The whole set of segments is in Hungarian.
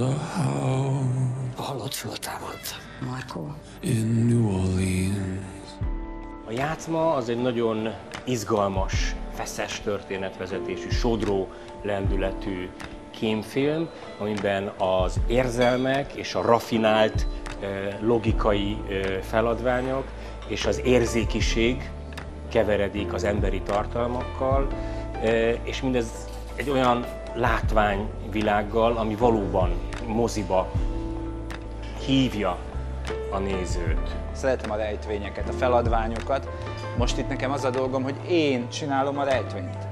a house Hallott, föltámadt. Markó. in New Orleans. A játszma az egy nagyon izgalmas, feszes történetvezetésű, sodró lendületű kémfilm, amiben az érzelmek és a rafinált eh, logikai eh, feladványok és az érzékiség keveredik az emberi tartalmakkal, eh, és mindez egy olyan látványvilággal, ami valóban moziba hívja a nézőt. Szeretem a rejtvényeket, a feladványokat. Most itt nekem az a dolgom, hogy én csinálom a rejtvényt.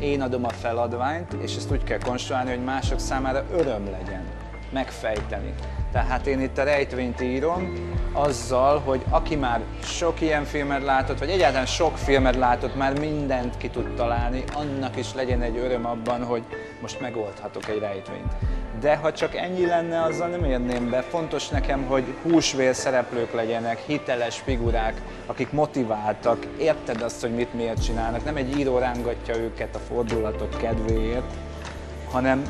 Én adom a feladványt, és ezt úgy kell konstruálni, hogy mások számára öröm legyen megfejteni. Tehát én itt a rejtvényt írom azzal, hogy aki már sok ilyen filmet látott, vagy egyáltalán sok filmet látott, már mindent ki tud találni, annak is legyen egy öröm abban, hogy most megoldhatok egy rejtvényt. De ha csak ennyi lenne, azzal nem érném be. Fontos nekem, hogy húsvér szereplők legyenek, hiteles figurák, akik motiváltak, érted azt, hogy mit miért csinálnak. Nem egy író rángatja őket a fordulatok kedvéért, hanem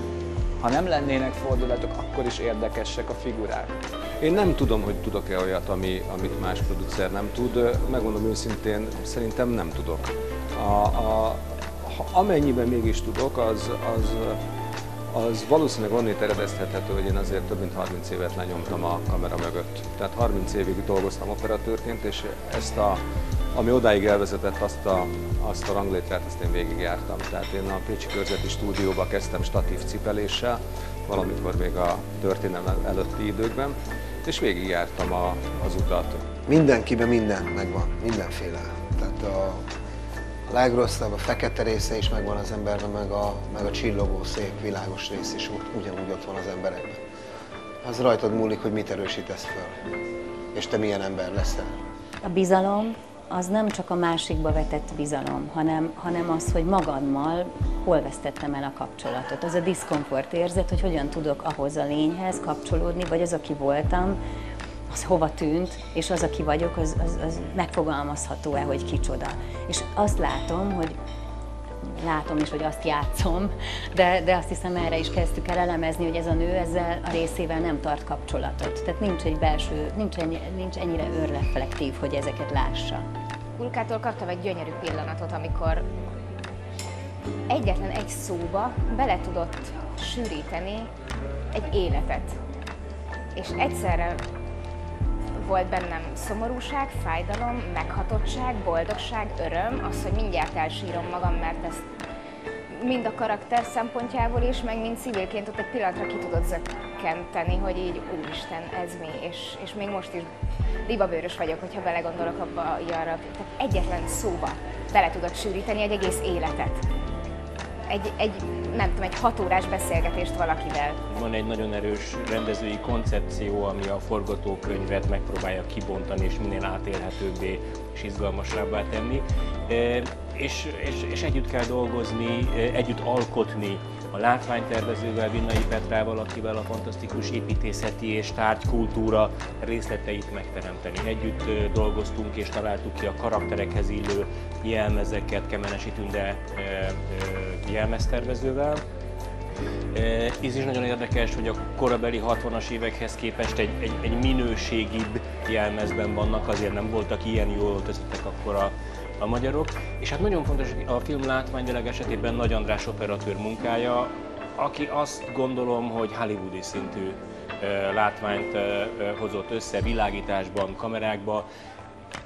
ha nem lennének fordulatok, akkor is érdekesek a figurák. Én nem tudom, hogy tudok-e olyat, ami, amit más producer nem tud. Megmondom őszintén, szerintem nem tudok. A, a, ha amennyiben mégis tudok, az, az, az valószínűleg onnét eredeztethető, hogy én azért több mint 30 évet lenyomtam a kamera mögött. Tehát 30 évig dolgoztam operatőrként, és ezt a, ami odáig elvezetett azt a, azt a ranglétrát, azt én végigjártam. Tehát én a Pécsi Körzeti Stúdióba kezdtem statív cipeléssel, valamikor még a történelem előtti időkben, és végigjártam a, az utat. Mindenkiben minden megvan, mindenféle. Tehát a legrosszabb, a fekete része is megvan az emberben, meg a, meg a csillogó, szép, világos rész is úgy, ugyanúgy ott van az emberekben. Az rajtad múlik, hogy mit erősítesz fel, és te milyen ember leszel. A bizalom az nem csak a másikba vetett bizalom, hanem, hanem az, hogy magammal hol vesztettem el a kapcsolatot. Az a diszkomfort érzet, hogy hogyan tudok ahhoz a lényhez kapcsolódni, vagy az, aki voltam, az hova tűnt, és az, aki vagyok, az, az, az megfogalmazható-e, hogy kicsoda. És azt látom, hogy látom is, hogy azt játszom, de, de azt hiszem erre is kezdtük el elemezni, hogy ez a nő ezzel a részével nem tart kapcsolatot. Tehát nincs egy belső, nincs, ennyi, nincs ennyire önreflektív, hogy ezeket lássa. Ulkától kaptam egy gyönyörű pillanatot, amikor egyetlen egy szóba bele tudott sűríteni egy életet. És egyszerre volt bennem szomorúság, fájdalom, meghatottság, boldogság, öröm, az, hogy mindjárt elsírom magam, mert ezt mind a karakter szempontjából is, meg mind civilként ott egy pillanatra ki tudod zökkenteni, hogy így úristen, ez mi, és, és még most is libabőrös vagyok, hogyha belegondolok abba így arra. Tehát egyetlen szóba bele tudod sűríteni egy egész életet. Egy, egy, nem tudom, egy hat órás beszélgetést valakivel. Van egy nagyon erős rendezői koncepció, ami a forgatókönyvet megpróbálja kibontani és minél átélhetőbbé és izgalmasabbá tenni. E, És, és, és együtt kell dolgozni, e, együtt alkotni a látványtervezővel, Vinnai Petrával, akivel a fantasztikus építészeti és tárgykultúra részleteit megteremteni. Együtt dolgoztunk és találtuk ki a karakterekhez illő jelmezeket Kemenesi Tünde jelmeztervezővel. Ez is nagyon érdekes, hogy a korabeli 60-as évekhez képest egy, egy, egy minőségibb jelmezben vannak, azért nem voltak ilyen jól öltözettek akkor a, a magyarok. És hát nagyon fontos a film látványvilág esetében Nagy András operatőr munkája, aki azt gondolom, hogy hollywoodi szintű látványt hozott össze világításban, kamerákban,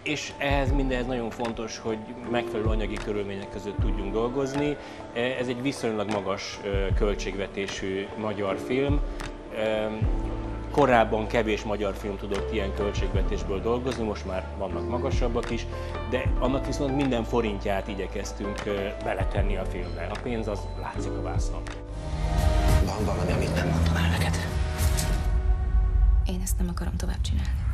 és ehhez mindenhez nagyon fontos, hogy megfelelő anyagi körülmények között tudjunk dolgozni. Ez egy viszonylag magas költségvetésű magyar film. Korábban kevés magyar film tudott ilyen költségvetésből dolgozni, most már vannak magasabbak is, de annak viszont minden forintját igyekeztünk beletenni a filmbe. A pénz az látszik a vásznon. Van valami, amit nem mondtam el neked. Én ezt nem akarom tovább csinálni.